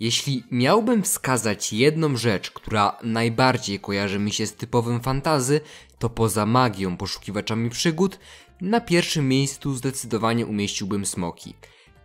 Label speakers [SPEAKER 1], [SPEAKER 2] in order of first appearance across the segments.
[SPEAKER 1] Jeśli miałbym wskazać jedną rzecz, która najbardziej kojarzy mi się z typowym fantazy, to poza magią, poszukiwaczami przygód, na pierwszym miejscu zdecydowanie umieściłbym smoki.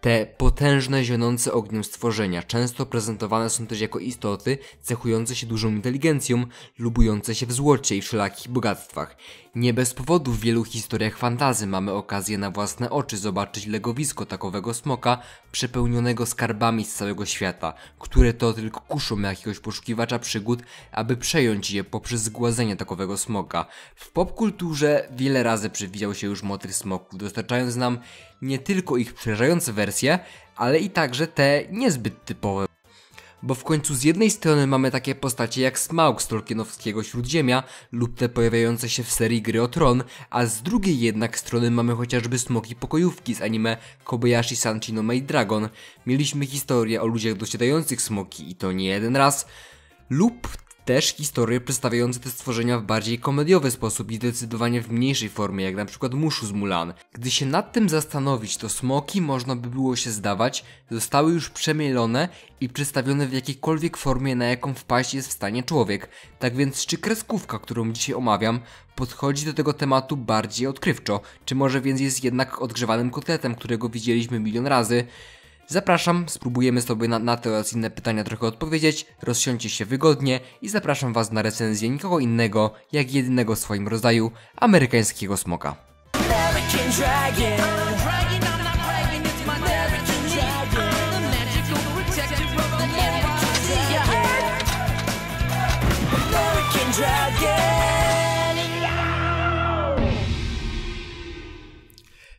[SPEAKER 1] Te potężne, zionące ogniem stworzenia często prezentowane są też jako istoty cechujące się dużą inteligencją, lubujące się w złocie i wszelakich bogactwach. Nie bez powodu w wielu historiach fantazy mamy okazję na własne oczy zobaczyć legowisko takowego smoka przepełnionego skarbami z całego świata, które to tylko kuszą jakiegoś poszukiwacza przygód, aby przejąć je poprzez zgładzenie takowego smoka. W popkulturze wiele razy przewidział się już motyw smoków, dostarczając nam nie tylko ich przerażające wersje, ale i także te niezbyt typowe. Bo w końcu z jednej strony mamy takie postacie jak Smaug z Tolkienowskiego Śródziemia lub te pojawiające się w serii Gry o Tron, a z drugiej jednak strony mamy chociażby smoki pokojówki z anime Kobayashi Sanchi no Maid Dragon. Mieliśmy historię o ludziach dosiadających smoki i to nie jeden raz, lub też historie przedstawiające te stworzenia w bardziej komediowy sposób i zdecydowanie w mniejszej formie, jak na przykład Muszu z Mulan. Gdy się nad tym zastanowić, to smoki, można by było się zdawać, zostały już przemielone i przedstawione w jakiejkolwiek formie, na jaką wpaść jest w stanie człowiek. Tak więc, czy kreskówka, którą dzisiaj omawiam, podchodzi do tego tematu bardziej odkrywczo? Czy może więc jest jednak odgrzewanym kotletem, którego widzieliśmy milion razy? Zapraszam, spróbujemy sobie na, na te oraz inne pytania trochę odpowiedzieć, rozsiądźcie się wygodnie i zapraszam Was na recenzję nikogo innego, jak jedynego w swoim rodzaju, amerykańskiego smoka.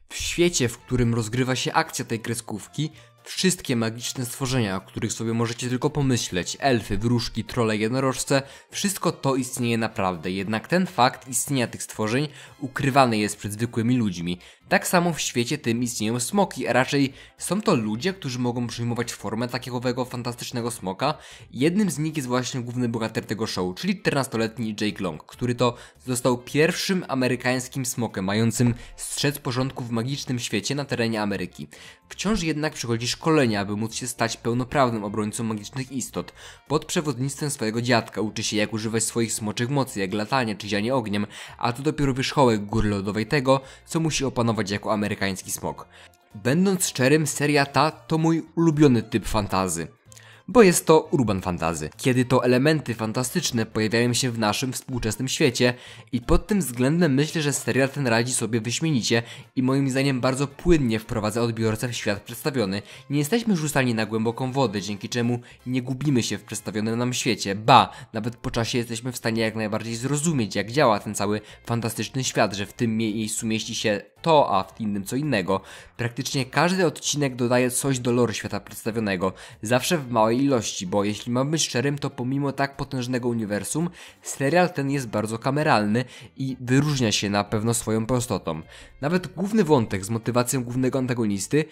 [SPEAKER 1] W świecie, w którym rozgrywa się akcja tej kreskówki, wszystkie magiczne stworzenia, o których sobie możecie tylko pomyśleć, elfy, wróżki, trole, jednorożce, wszystko to istnieje naprawdę, jednak ten fakt istnienia tych stworzeń ukrywany jest przed zwykłymi ludźmi. Tak samo w świecie tym istnieją smoki, a raczej są to ludzie, którzy mogą przyjmować formę takiego fantastycznego smoka. Jednym z nich jest właśnie główny bohater tego show, czyli 14-letni Jake Long, który to został pierwszym amerykańskim smokiem, mającym strzec porządku w magicznym świecie na terenie Ameryki. Wciąż jednak przychodzi szkolenia, aby móc się stać pełnoprawnym obrońcą magicznych istot. Pod przewodnictwem swojego dziadka uczy się jak używać swoich smoczych mocy, jak latanie czy zianie ogniem, a to dopiero wierzchołek góry lodowej tego, co musi opanować jako amerykański smok. Będąc szczerym, seria ta to mój ulubiony typ fantazy bo jest to urban fantazy, kiedy to elementy fantastyczne pojawiają się w naszym współczesnym świecie i pod tym względem myślę, że serial ten radzi sobie wyśmienicie i moim zdaniem bardzo płynnie wprowadza odbiorcę w świat przedstawiony. Nie jesteśmy rzucani na głęboką wodę, dzięki czemu nie gubimy się w przedstawionym nam świecie, ba, nawet po czasie jesteśmy w stanie jak najbardziej zrozumieć, jak działa ten cały fantastyczny świat, że w tym miejscu mieści się to, a w innym co innego. Praktycznie każdy odcinek dodaje coś do lore świata przedstawionego, zawsze w małej ilości, bo jeśli mam być szczerym, to pomimo tak potężnego uniwersum, serial ten jest bardzo kameralny i wyróżnia się na pewno swoją prostotą. Nawet główny wątek z motywacją głównego antagonisty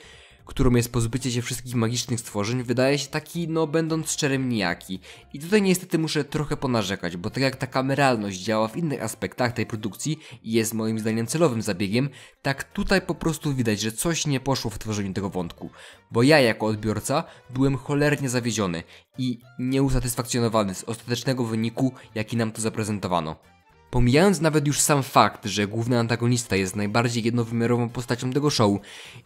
[SPEAKER 1] którą jest pozbycie się wszystkich magicznych stworzeń, wydaje się taki, no będąc szczerym, nijaki. I tutaj niestety muszę trochę ponarzekać, bo tak jak ta kameralność działa w innych aspektach tej produkcji i jest moim zdaniem celowym zabiegiem, tak tutaj po prostu widać, że coś nie poszło w tworzeniu tego wątku. Bo ja jako odbiorca byłem cholernie zawiedziony i nieusatysfakcjonowany z ostatecznego wyniku, jaki nam tu zaprezentowano. Pomijając nawet już sam fakt, że główny antagonista jest najbardziej jednowymiarową postacią tego show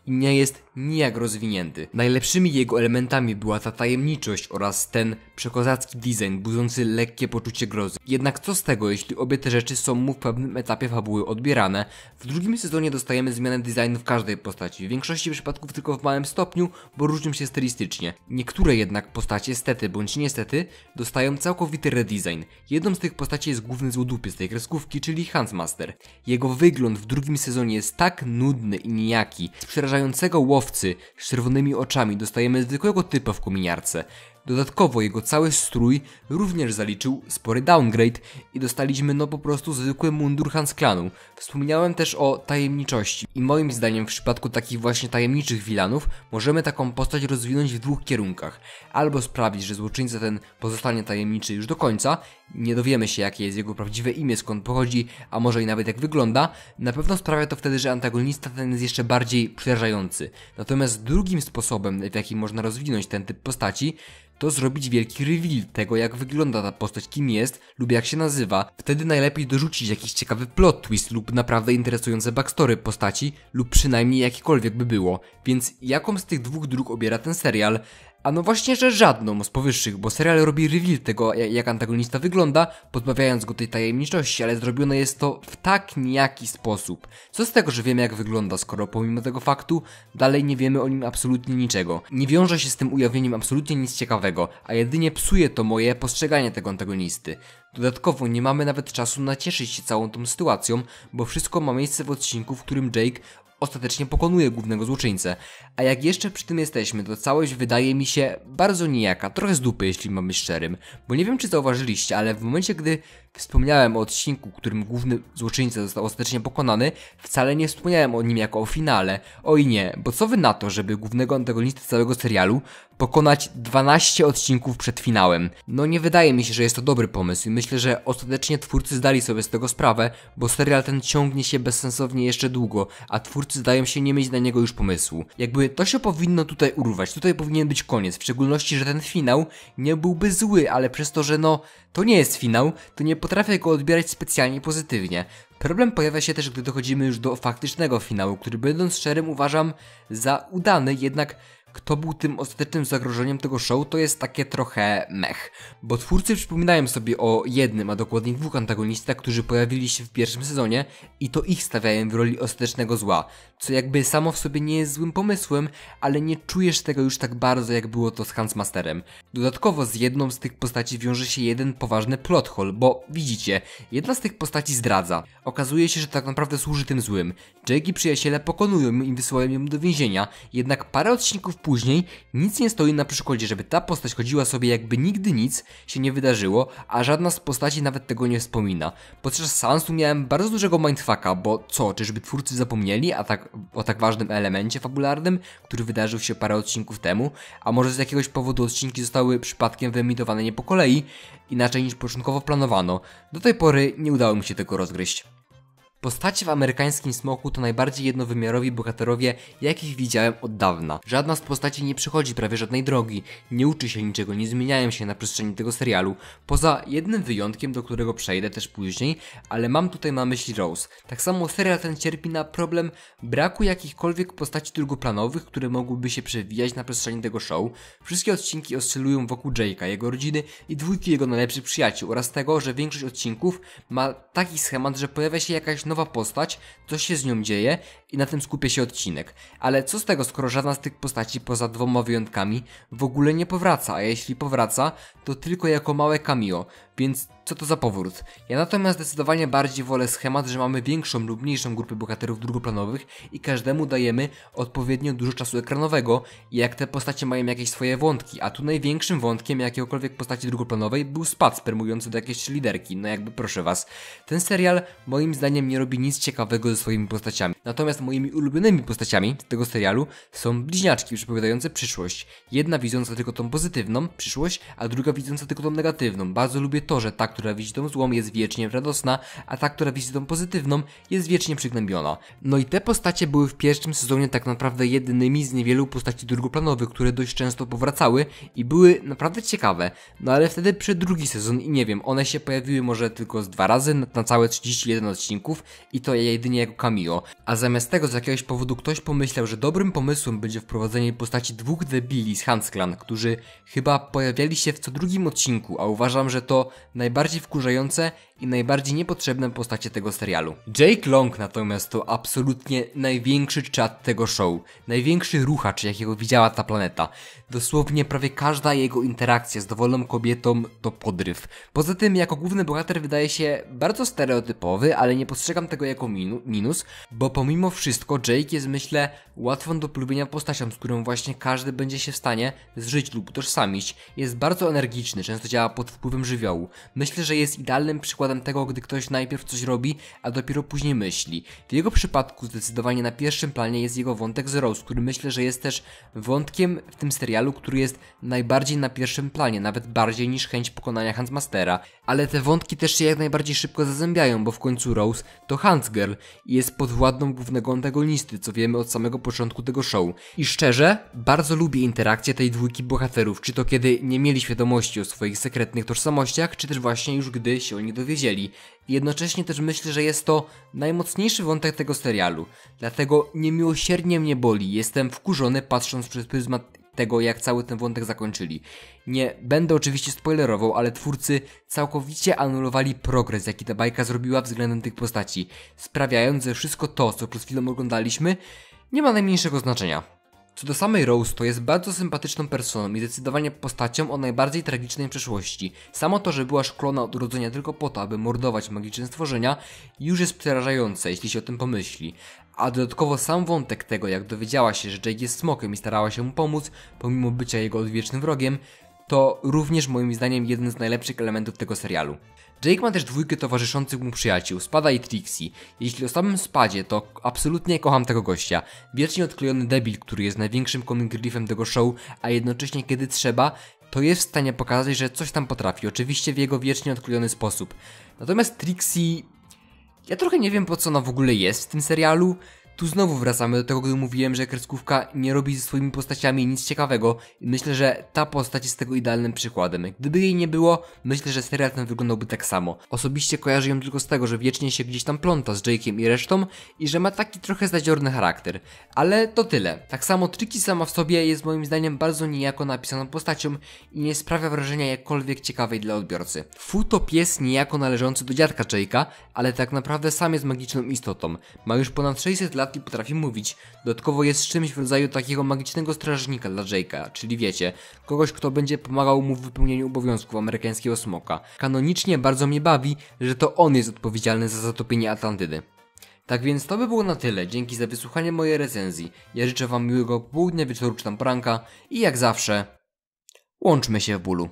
[SPEAKER 1] i nie jest nijak rozwinięty. Najlepszymi jego elementami była ta tajemniczość oraz ten przekozacki design budzący lekkie poczucie grozy. Jednak co z tego, jeśli obie te rzeczy są mu w pewnym etapie fabuły odbierane? W drugim sezonie dostajemy zmianę designu w każdej postaci, w większości przypadków tylko w małym stopniu, bo różnią się stylistycznie. Niektóre jednak postacie, stety bądź niestety, dostają całkowity redesign. Jedną z tych postaci jest główny złodupiec tej kreskówki, czyli Hansmaster. Jego wygląd w drugim sezonie jest tak nudny i nijaki. Z przerażającego łowcy z czerwonymi oczami dostajemy zwykłego typa w kominiarce. Dodatkowo jego cały strój również zaliczył spory downgrade i dostaliśmy no po prostu zwykły mundur Hans Klanu. Wspomniałem też o tajemniczości i moim zdaniem w przypadku takich właśnie tajemniczych wilanów możemy taką postać rozwinąć w dwóch kierunkach. Albo sprawić, że złoczyńca ten pozostanie tajemniczy już do końca, nie dowiemy się jakie jest jego prawdziwe imię, skąd pochodzi, a może i nawet jak wygląda, na pewno sprawia to wtedy, że antagonista ten jest jeszcze bardziej przerażający. Natomiast drugim sposobem, w jaki można rozwinąć ten typ postaci, to zrobić wielki reveal tego, jak wygląda ta postać, kim jest lub jak się nazywa. Wtedy najlepiej dorzucić jakiś ciekawy plot twist lub naprawdę interesujące backstory postaci lub przynajmniej jakikolwiek by było. Więc jaką z tych dwóch dróg obiera ten serial? A no właśnie, że żadną z powyższych, bo serial robi reveal tego, ja- jak antagonista wygląda, pozbawiając go tej tajemniczości, ale zrobione jest to w tak nijaki sposób. Co z tego, że wiemy jak wygląda, skoro pomimo tego faktu dalej nie wiemy o nim absolutnie niczego. Nie wiąże się z tym ujawnieniem absolutnie nic ciekawego, a jedynie psuje to moje postrzeganie tego antagonisty. Dodatkowo nie mamy nawet czasu nacieszyć się całą tą sytuacją, bo wszystko ma miejsce w odcinku, w którym Jake ostatecznie pokonuje głównego złoczyńcę. A jak jeszcze przy tym jesteśmy, to całość wydaje mi się bardzo nijaka, trochę z dupy, jeśli mam być szczerym. Bo nie wiem, czy zauważyliście, ale w momencie, gdy wspomniałem o odcinku, którym główny złoczyńca został ostatecznie pokonany, wcale nie wspomniałem o nim jako o finale. Oj nie, bo co wy na to, żeby głównego antagonistę całego serialu pokonać 12 odcinków przed finałem? No nie wydaje mi się, że jest to dobry pomysł i myślę, że ostatecznie twórcy zdali sobie z tego sprawę, bo serial ten ciągnie się bezsensownie jeszcze długo, a twórcy zdają się nie mieć na niego już pomysłu. Jakby to się powinno tutaj urwać, tutaj powinien być koniec, w szczególności, że ten finał nie byłby zły, ale przez to, że no, to nie jest finał, to nie potrafię go odbierać specjalnie pozytywnie. Problem pojawia się też, gdy dochodzimy już do faktycznego finału, który będąc szczerym uważam za udany, jednak kto był tym ostatecznym zagrożeniem tego show, to jest takie trochę mech. Bo twórcy przypominają sobie o jednym, a dokładnie dwóch antagonistach, którzy pojawili się w pierwszym sezonie i to ich stawiają w roli ostatecznego zła. Co jakby samo w sobie nie jest złym pomysłem, ale nie czujesz tego już tak bardzo, jak było to z Hansmasterem. Dodatkowo z jedną z tych postaci wiąże się jeden poważny plot hole, bo widzicie, jedna z tych postaci zdradza. Okazuje się, że tak naprawdę służy tym złym. Jake i przyjaciele pokonują ją i wysyłają ją do więzienia, jednak parę odcinków później nic nie stoi na przeszkodzie, żeby ta postać chodziła sobie jakby nigdy nic się nie wydarzyło, a żadna z postaci nawet tego nie wspomina. Podczas seansu miałem bardzo dużego mindfucka, bo co, czyżby twórcy zapomnieli a tak, o tak ważnym elemencie fabularnym, który wydarzył się parę odcinków temu, a może z jakiegoś powodu odcinki zostały przypadkiem wyemitowane nie po kolei, inaczej niż początkowo planowano. Do tej pory nie udało mi się tego rozgryźć. Postacie w amerykańskim smoku to najbardziej jednowymiarowi bohaterowie, jakich widziałem od dawna. Żadna z postaci nie przechodzi prawie żadnej drogi, nie uczy się niczego, nie zmieniają się na przestrzeni tego serialu, poza jednym wyjątkiem, do którego przejdę też później, ale mam tutaj na myśli Rose. Tak samo serial ten cierpi na problem braku jakichkolwiek postaci drugoplanowych, które mogłyby się przewijać na przestrzeni tego show. Wszystkie odcinki oscylują wokół Jake'a, jego rodziny i dwójki jego najlepszych przyjaciół oraz tego, że większość odcinków ma taki schemat, że pojawia się jakaś nowa postać, coś się z nią dzieje i na tym skupia się odcinek. Ale co z tego, skoro żadna z tych postaci poza dwoma wyjątkami w ogóle nie powraca, a jeśli powraca, to tylko jako małe cameo, więc co to za powrót? Ja natomiast zdecydowanie bardziej wolę schemat, że mamy większą lub mniejszą grupę bohaterów drugoplanowych i każdemu dajemy odpowiednio dużo czasu ekranowego i jak te postacie mają jakieś swoje wątki, a tu największym wątkiem jakiegokolwiek postaci drugoplanowej był spad spermujący do jakiejś liderki, no jakby proszę was. Ten serial moim zdaniem nie robi nic ciekawego ze swoimi postaciami. Natomiast moimi ulubionymi postaciami tego serialu są bliźniaczki przepowiadające przyszłość. Jedna widząca tylko tą pozytywną przyszłość, a druga widząca tylko tą negatywną. Bardzo lubię to, że ta, która widzi tą złą jest wiecznie radosna, a ta, która widzi tą pozytywną jest wiecznie przygnębiona. No i te postacie były w pierwszym sezonie tak naprawdę jedynymi z niewielu postaci drugoplanowych, które dość często powracały i były naprawdę ciekawe. No ale wtedy przed drugi sezon i nie wiem, one się pojawiły może tylko z dwa razy na, na całe 31 odcinków i to jedynie jako cameo. A zamiast tego z jakiegoś powodu ktoś pomyślał, że dobrym pomysłem będzie wprowadzenie postaci dwóch debili z Hans Clan, którzy chyba pojawiali się w co drugim odcinku, a uważam, że to najbardziej wkurzające i najbardziej niepotrzebne postacie tego serialu. Jake Long natomiast to absolutnie największy czat tego show, największy ruchacz, jakiego widziała ta planeta. Dosłownie prawie każda jego interakcja z dowolną kobietą to podryw. Poza tym, jako główny bohater wydaje się bardzo stereotypowy, ale nie postrzegam tego jako minu minus, bo pomimo wszystko Jake jest myślę łatwą do polubienia postacią, z którą właśnie każdy będzie się w stanie zżyć lub utożsamić. Jest bardzo energiczny, często działa pod wpływem żywiołu. Myślę, że jest idealnym przykładem tego, gdy ktoś najpierw coś robi, a dopiero później myśli. W jego przypadku zdecydowanie na pierwszym planie jest jego wątek z Rose, który myślę, że jest też wątkiem w tym serialu, który jest najbardziej na pierwszym planie, nawet bardziej niż chęć pokonania Hansmastera. Ale te wątki też się jak najbardziej szybko zazębiają, bo w końcu Rose to Hansgirl i jest podwładną głównego antagonisty, co wiemy od samego początku tego show. I szczerze, bardzo lubię interakcję tej dwójki bohaterów, czy to kiedy nie mieli świadomości o swoich sekretnych tożsamościach, czy też właśnie już gdy się o nich dowiedzieli. I jednocześnie też myślę, że jest to najmocniejszy wątek tego serialu. Dlatego niemiłosiernie mnie boli, jestem wkurzony patrząc przez pryzmat tego, jak cały ten wątek zakończyli. Nie będę oczywiście spoilerował, ale twórcy całkowicie anulowali progres, jaki ta bajka zrobiła względem tych postaci, sprawiając, że wszystko to, co przez chwilę oglądaliśmy, nie ma najmniejszego znaczenia. Co do samej Rose, to jest bardzo sympatyczną personą i zdecydowanie postacią o najbardziej tragicznej przeszłości. Samo to, że była szkolona od urodzenia tylko po to, aby mordować magiczne stworzenia, już jest przerażające, jeśli się o tym pomyśli. A dodatkowo sam wątek tego, jak dowiedziała się, że Jake jest smokiem i starała się mu pomóc, pomimo bycia jego odwiecznym wrogiem, to również moim zdaniem jeden z najlepszych elementów tego serialu. Jake ma też dwójkę towarzyszących mu przyjaciół, Spada i Trixie. Jeśli o samym Spadzie, to absolutnie kocham tego gościa. Wiecznie odklejony debil, który jest największym comic reliefem tego show, a jednocześnie kiedy trzeba, to jest w stanie pokazać, że coś tam potrafi, oczywiście w jego wiecznie odklejony sposób. Natomiast Trixie... Ja trochę nie wiem po co ona w ogóle jest w tym serialu. Tu znowu wracamy do tego, gdy mówiłem, że kreskówka nie robi ze swoimi postaciami nic ciekawego i myślę, że ta postać jest tego idealnym przykładem. Gdyby jej nie było, myślę, że serial ten wyglądałby tak samo. Osobiście kojarzę ją tylko z tego, że wiecznie się gdzieś tam pląta z Jake'iem i resztą i że ma taki trochę zadziorny charakter. Ale to tyle. Tak samo Triki sama w sobie jest moim zdaniem bardzo niejako napisaną postacią i nie sprawia wrażenia jakkolwiek ciekawej dla odbiorcy. Fu to pies niejako należący do dziadka Jake'a, ale tak naprawdę sam jest magiczną istotą. Ma już ponad 600 lat i potrafi mówić. Dodatkowo jest czymś w rodzaju takiego magicznego strażnika dla Jake'a, czyli wiecie, kogoś kto będzie pomagał mu w wypełnieniu obowiązków amerykańskiego smoka. Kanonicznie bardzo mnie bawi, że to on jest odpowiedzialny za zatopienie Atlantydy. Tak więc to by było na tyle, dzięki za wysłuchanie mojej recenzji. Ja życzę wam miłego południa, wieczoru czy tam pranka i jak zawsze, łączmy się w bólu.